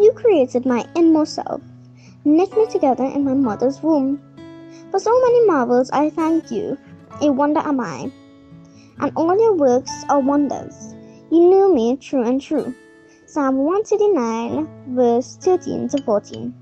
You created my inmost self, knit me together in my mother's womb. For so many marvels I thank you, a wonder am I, and all your works are wonders. You knew me true and true. Psalm 139, verse 13 to 14.